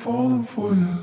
falling for you.